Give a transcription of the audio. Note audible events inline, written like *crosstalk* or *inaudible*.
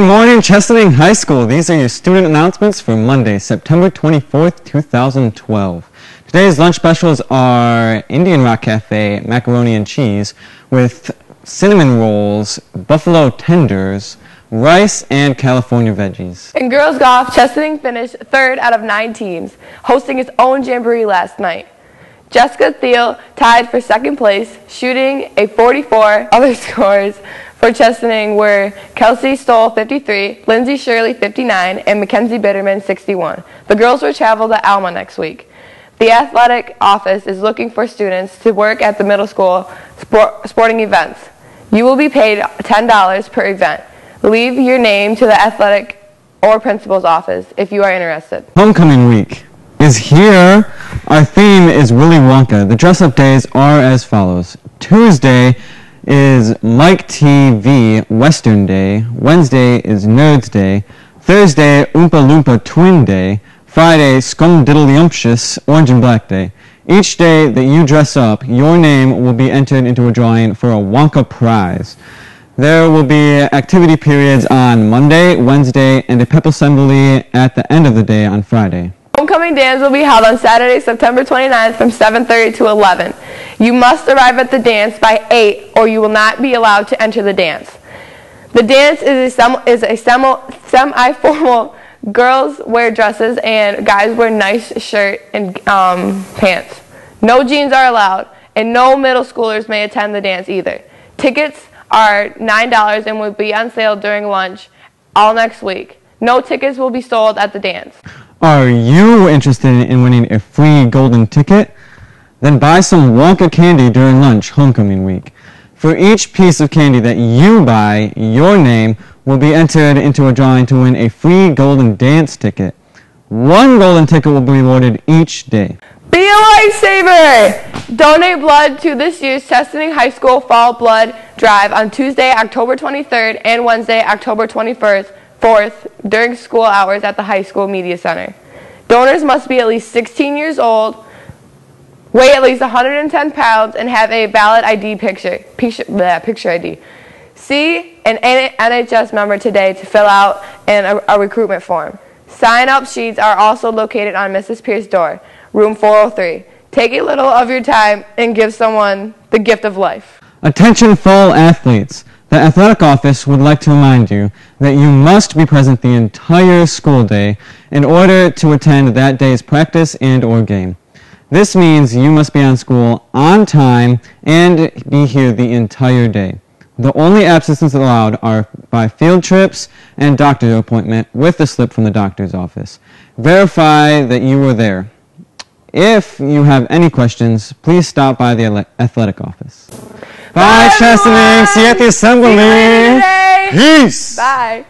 morning, Chesaning High School. These are your student announcements for Monday, September 24th, 2012. Today's lunch specials are Indian Rock Cafe macaroni and cheese with cinnamon rolls, buffalo tenders, rice, and California veggies. In girls golf, Chesaning finished third out of nine teams, hosting its own jamboree last night. Jessica Thiel tied for second place, shooting a 44. Other *laughs* scores for Chesaning were Kelsey Stoll 53, Lindsay Shirley 59, and Mackenzie Bitterman 61. The girls will travel to Alma next week. The athletic office is looking for students to work at the middle school sport, sporting events. You will be paid $10 per event. Leave your name to the athletic or principal's office if you are interested. Homecoming week is here. Our theme is Willy Wonka. The dress-up days are as follows. Tuesday is Mike TV Western Day. Wednesday is Nerds Day. Thursday, Oompa Loompa Twin Day. Friday, Scrumdiddlyumptious Orange and Black Day. Each day that you dress up, your name will be entered into a drawing for a Wonka prize. There will be activity periods on Monday, Wednesday, and a pep assembly at the end of the day on Friday. Homecoming dance will be held on Saturday, September 29th from 7.30 to 11. You must arrive at the dance by 8 or you will not be allowed to enter the dance. The dance is a, sem- is a semi-formal Girls wear dresses and guys wear nice shirt and um, pants. No jeans are allowed, and no middle schoolers may attend the dance either. Tickets are $9 and will be on sale during lunch all next week. No tickets will be sold at the dance. Are you interested in winning a free golden ticket? Then buy some Wonka candy during lunch homecoming week. For each piece of candy that you buy, your name will be entered into a drawing to win a free golden dance ticket. One golden ticket will be awarded each day. Be a lifesaver! Donate blood to this year's Chesaning High School Fall Blood Drive on Tuesday, October 23rd and Wednesday, October 21st, 4th, during school hours at the High School Media Center. Donors must be at least 16 years old, weigh at least 110 pounds, and have a valid ID picture, picture, bleh, picture ID. See an NHS member today to fill out an, a, a recruitment form. Sign up sheets are also located on Mrs. Pierce's door, room 403. Take a little of your time and give someone the gift of life. Attention fall athletes. The athletic office would like to remind you that you must be present the entire school day in order to attend that day's practice and or game. This means you must be on school on time and be here the entire day. The only absences allowed are by field trips and doctor's appointment with a slip from the doctor's office. Verify that you were there. If you have any questions, please stop by the athletic office. Bye, Bye Chesaning. See you at the assembly. Peace. Bye.